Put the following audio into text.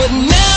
but now